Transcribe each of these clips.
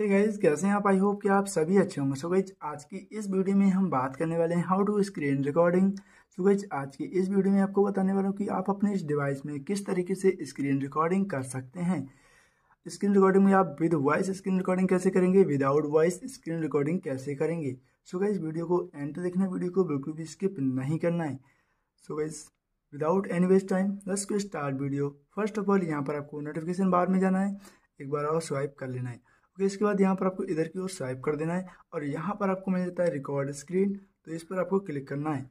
Hey guys कैसे हैं आप? आई होप कि आप सभी अच्छे होंगे। सो गाइज़ आज की इस वीडियो में हम बात करने वाले हैं how to screen recording so guys आज की इस वीडियो में आपको बताने वाला हूँ कि आप अपने इस डिवाइस में किस तरीके से स्क्रीन रिकॉर्डिंग कर सकते हैं। स्क्रीन रिकॉर्डिंग में आप विद वॉइस स्क्रीन रिकॉर्डिंग कैसे करेंगे? विदाउट वॉइस स्क्रीन रिकॉर्डिंग कैसे करेंगे? सो गाइज़ वीडियो को एंड तक देखना वीडियो को बिल्कुल भी स्किप नहीं करना है। So guys without any waste time let's को start video first of all यहाँ पर आपको नोटिफिकेशन बार में जाना है। एक बार और स्वाइप कर लेना है। ओके इसके बाद यहाँ पर आपको इधर की ओर स्वाइप कर देना है और यहाँ पर आपको मिल जाता है रिकॉर्ड स्क्रीन तो इस पर आपको क्लिक करना है।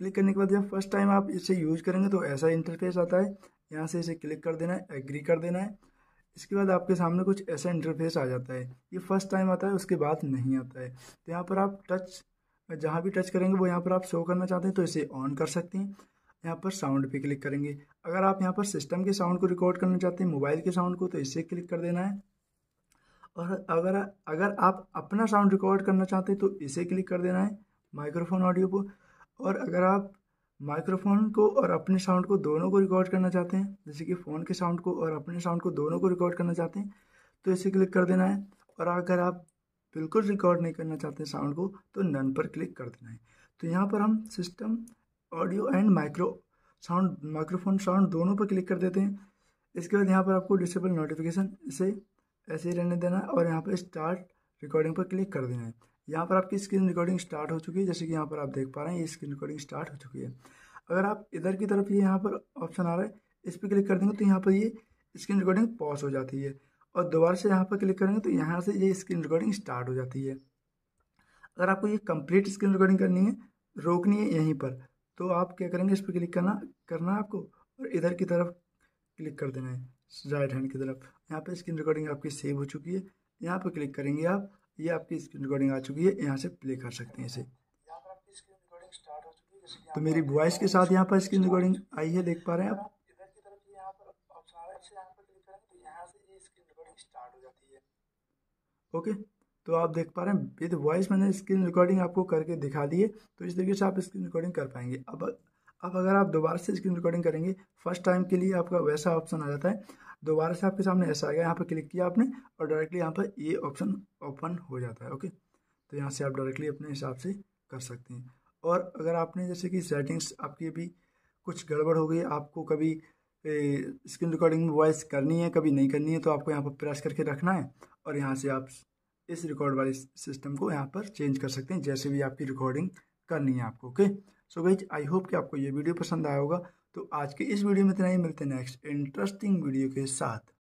क्लिक करने के बाद जब फ़र्स्ट टाइम आप इसे यूज़ करेंगे तो ऐसा इंटरफेस आता है। यहाँ से इसे क्लिक कर देना है एग्री कर देना है। इसके बाद आपके सामने कुछ ऐसा इंटरफेस आ जाता है। ये फ़र्स्ट टाइम आता है, उसके बाद नहीं आता है। तो यहाँ पर आप टच जहाँ भी टच करेंगे, वो यहाँ पर आप शो करना चाहते हैं तो इसे ऑन कर सकते हैं। यहाँ पर साउंड पे क्लिक करेंगे। अगर आप यहाँ पर सिस्टम के साउंड को रिकॉर्ड करना चाहते हैं मोबाइल के साउंड को तो इसे क्लिक कर देना है। और अगर अगर आप अपना साउंड रिकॉर्ड करना चाहते हैं तो इसे क्लिक कर देना है माइक्रोफोन ऑडियो को। और अगर आप माइक्रोफोन को और अपने साउंड को दोनों को रिकॉर्ड करना चाहते हैं, जैसे कि फ़ोन के साउंड को और अपने साउंड को दोनों को रिकॉर्ड करना चाहते हैं तो इसे क्लिक कर देना है। और अगर आप बिल्कुल रिकॉर्ड नहीं करना चाहते साउंड को तो नन पर क्लिक कर देना है। तो यहाँ पर हम system audio and micro sound microphone sound दोनों पर क्लिक कर देते हैं। इसके बाद यहाँ पर आपको डिसेबल नोटिफिकेशन इसे ऐसे ही रहने देना है और यहाँ पर स्टार्ट रिकॉर्डिंग पर क्लिक कर देना है। यहाँ पर आपकी स्क्रीन रिकॉर्डिंग स्टार्ट हो चुकी है, जैसे कि यहाँ पर आप देख पा रहे हैं, ये स्क्रीन रिकॉर्डिंग स्टार्ट हो चुकी है। अगर आप इधर की तरफ़ ये यहाँ पर ऑप्शन आ रहा है, इस पर क्लिक कर देंगे तो यहाँ पर ये स्क्रीन रिकॉर्डिंग पॉज हो जाती है और दोबारा से यहाँ पर क्लिक करेंगे तो यहाँ से ये स्क्रीन रिकॉर्डिंग स्टार्ट हो जाती है। अगर आपको ये कंप्लीट स्क्रीन रिकॉर्डिंग करनी है, रोकनी है यहीं पर तो आप क्या करेंगे, इस पर क्लिक करना करना आपको और इधर की तरफ़ क्लिक कर देना है। राइट हैंड की तरफ़। यहाँ पे स्क्रीन रिकॉर्डिंग आपकी सेव हो चुकी है। यहाँ पर क्लिक करेंगे आप। ये आपकी स्क्रीन रिकॉर्डिंग आ चुकी है। यहाँ से प्ले कर सकते हैं इसे। तो मेरी वॉइस के साथ यहाँ पर स्क्रीन रिकॉर्डिंग आई है देख पा रहे हैं आप। ओके तो आप देख पा रहे हैं विद वॉइस मैंने स्क्रीन रिकॉर्डिंग आपको करके दिखा दी है। तो इस तरीके से आप स्क्रीन रिकॉर्डिंग कर पाएँगे। अब अब अगर आप दोबारा से स्क्रीन रिकॉर्डिंग करेंगे फ़र्स्ट टाइम के लिए आपका वैसा ऑप्शन आ जाता है। दोबारा से आपके सामने ऐसा आ गया, यहाँ पर क्लिक किया आपने और डायरेक्टली यहाँ पर ये ऑप्शन ओपन हो जाता है ओके तो यहाँ से आप डायरेक्टली अपने हिसाब से कर सकते हैं। और अगर आपने जैसे कि सेटिंग्स आपकी अभी कुछ गड़बड़ हो गई, आपको कभी स्क्रीन रिकॉर्डिंग में वॉइस करनी है, कभी नहीं करनी है तो आपको यहाँ पर प्रेस करके रखना है और यहाँ से आप इस रिकॉर्ड वाले सिस्टम को यहाँ पर चेंज कर सकते हैं, जैसे भी आपकी रिकॉर्डिंग करनी है आपको ओके सो गई आई होप कि आपको ये वीडियो पसंद आया होगा। तो आज के इस वीडियो में इतना ही। मिलते हैं नेक्स्ट इंटरेस्टिंग वीडियो के साथ।